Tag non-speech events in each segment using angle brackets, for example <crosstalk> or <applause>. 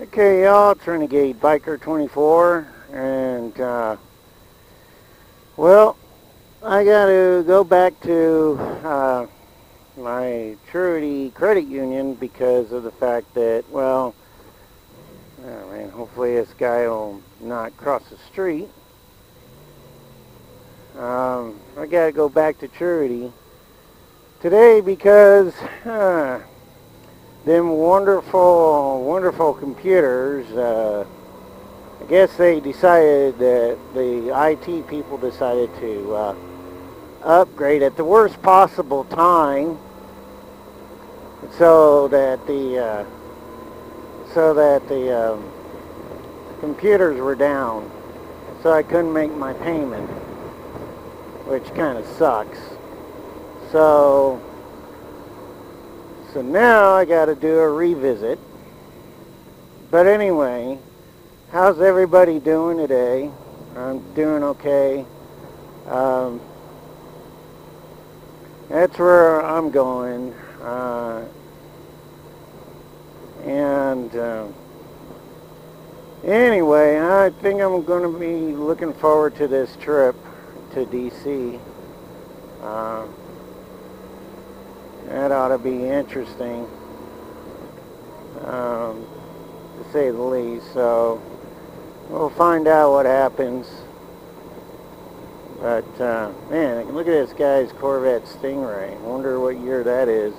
Okay, y'all, it's Renegade Biker 24, and, uh, well, I got to go back to uh, my Truity Credit Union because of the fact that, well, oh man, hopefully this guy will not cross the street. Um, I got to go back to Truity today because uh, them wonderful, wonderful computers, uh, I guess they decided that the IT people decided to uh, upgrade at the worst possible time so that the uh, so that the um, computers were down so I couldn't make my payment which kind of sucks. So so now I got to do a revisit. But anyway, how's everybody doing today? I'm doing okay. Um, that's where I'm going. Uh, and uh, anyway, I think I'm going to be looking forward to this trip to D.C. Uh, that ought to be interesting, um, to say the least. So we'll find out what happens. But uh, man, look at this guy's Corvette Stingray. Wonder what year that is.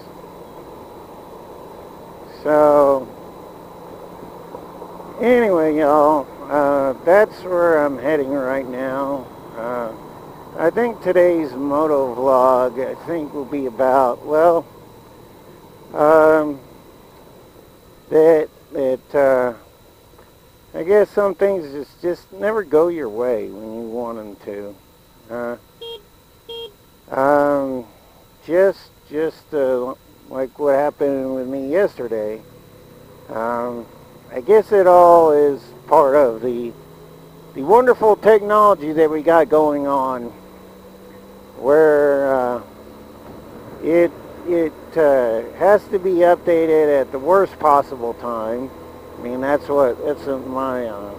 So anyway, y'all, uh, that's where I'm heading right now. Uh, I think today's moto vlog, I think, will be about, well, um, that, that, uh, I guess some things just, just never go your way when you want them to. Uh, um, just, just, uh, like what happened with me yesterday. Um, I guess it all is part of the, the wonderful technology that we got going on where uh, it it uh, has to be updated at the worst possible time. I mean that's what that's what my uh,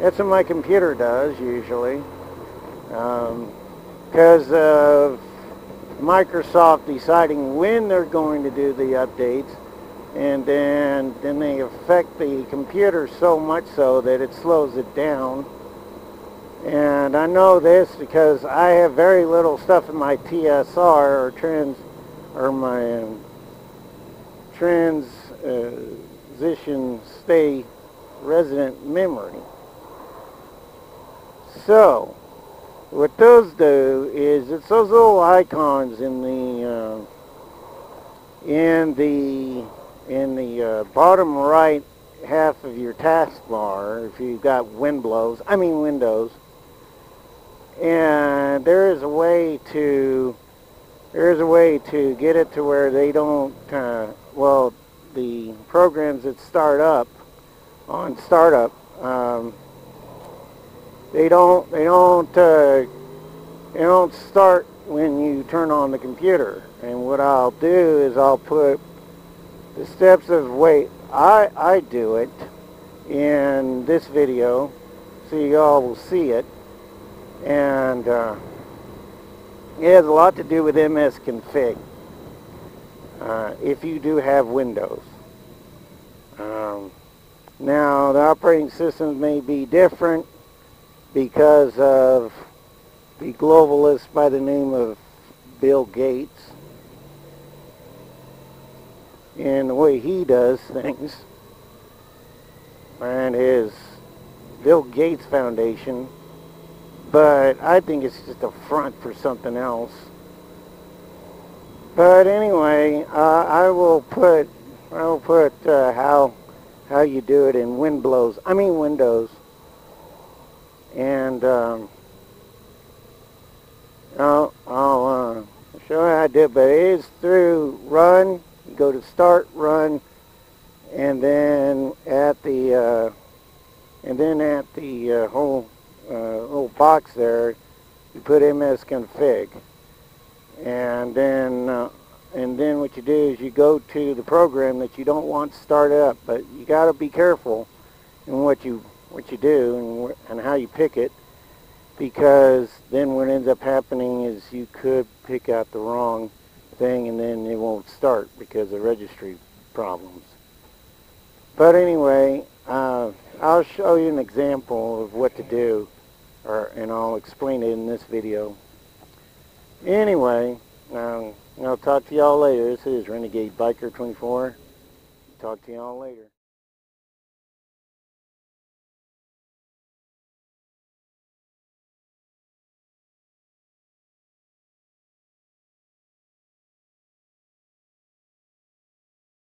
that's what my computer does usually because um, of Microsoft deciding when they're going to do the updates and then then they affect the computer so much so that it slows it down and I know this because I have very little stuff in my TSR or trans or my um, transition stay resident memory. So what those do is it's those little icons in the uh, in the in the uh, bottom right half of your taskbar if you've got Windows, I mean Windows and there is a way to there is a way to get it to where they don't uh, well the programs that start up on startup um, they don't they don't uh, they don't start when you turn on the computer. And what I'll do is I'll put the steps of wait I, I do it in this video so you all will see it and uh, it has a lot to do with MS config. Uh, if you do have Windows. Um, now the operating systems may be different because of the globalist by the name of Bill Gates. And the way he does <laughs> things. And his Bill Gates Foundation but I think it's just a front for something else. But anyway, uh, I will put I will put uh, how how you do it in Windows. I mean Windows, and um, I'll, I'll uh, show how I do it. But it is through Run. You go to Start Run, and then at the uh, and then at the whole uh, little box there, you put MS config. And then uh, and then what you do is you go to the program that you don't want to start up, but you got to be careful in what you what you do and and how you pick it, because then what ends up happening is you could pick out the wrong thing, and then it won't start because of registry problems. But anyway, uh, I'll show you an example of what to do, or and I'll explain it in this video. Anyway, um, I'll talk to y'all later. This is Renegade Biker 24. Talk to y'all later.